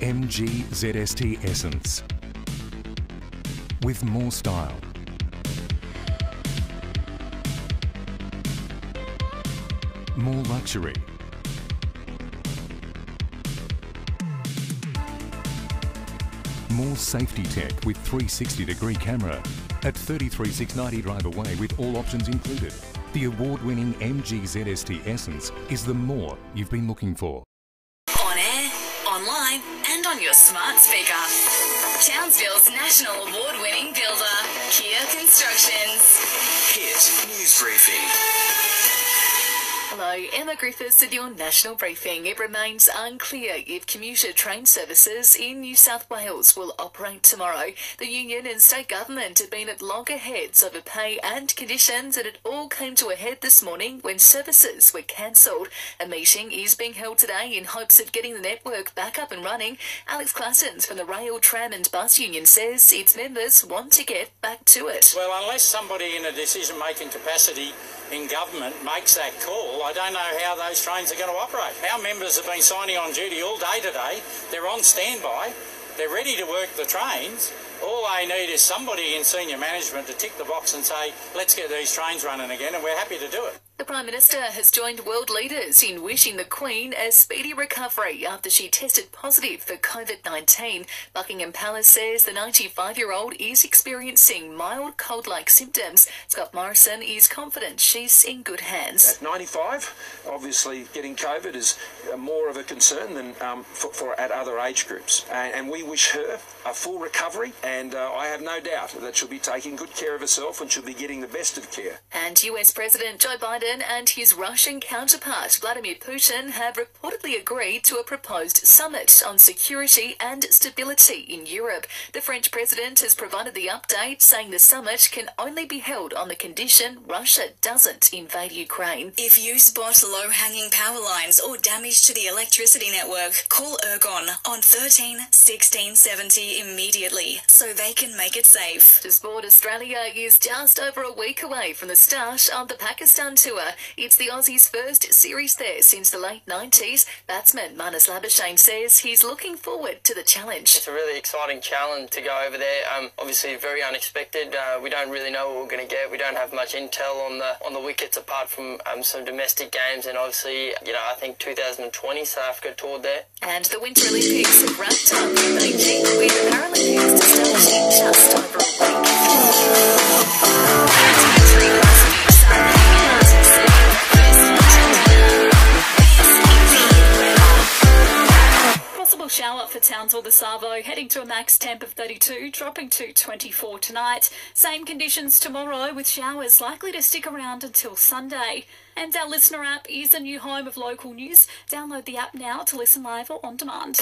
MG ZST Essence. With more style. More luxury. More safety tech with 360 degree camera at 33,690 drive away with all options included. The award winning MG ZST Essence is the more you've been looking for. Online, and on your smart speaker. Townsville's national award winning builder, Kia Constructions. Hit News Briefing. Hello, Emma Griffiths with your national briefing. It remains unclear if commuter train services in New South Wales will operate tomorrow. The union and state government have been at loggerheads over pay and conditions, and it all came to a head this morning when services were cancelled. A meeting is being held today in hopes of getting the network back up and running. Alex Claassens from the Rail, Tram and Bus Union says its members want to get back to it. Well, unless somebody in a decision making capacity in government makes that call, I don't know how those trains are going to operate. Our members have been signing on duty all day today. They're on standby. They're ready to work the trains. All they need is somebody in senior management to tick the box and say, let's get these trains running again, and we're happy to do it. The Prime Minister has joined world leaders in wishing the Queen a speedy recovery after she tested positive for COVID 19. Buckingham Palace says the 95 year old is experiencing mild cold like symptoms. Scott Morrison is confident she's in good hands. At 95, obviously getting COVID is more of a concern than um, for, for, at other age groups. And, and, we wish her a full recovery, and uh, I have no doubt that she'll be taking good care of herself and she'll be getting the best of care. And US President Joe Biden and his Russian counterpart Vladimir Putin have reportedly agreed to a proposed summit on security and stability in Europe. The French president has provided the update saying the summit can only be held on the condition Russia doesn't invade Ukraine. If you spot low-hanging power lines or damage to the electricity network, call Ergon on 13 16 70 immediately so they can make it safe. To Sport Australia is just over a week away from the start of the Pakistan tour Tour. It's the Aussies' first series there since the late 90s. Batsman Marnus Labuschagne says he's looking forward to the challenge. It's a really exciting challenge to go over there. Um, obviously, very unexpected. Uh, we don't really know what we're going to get. We don't have much intel on the on the wickets apart from um, some domestic games, and obviously, you know, I think 2020 South Africa toured there. And the Winter Olympics have wrapped up in Beijing with the Paralympics to start in just over a week. Shower for Townsville the Savo, heading to a max temp of 32, dropping to 24 tonight. Same conditions tomorrow, with showers likely to stick around until Sunday. And our listener app is a new home of local news. Download the app now to listen live or on demand.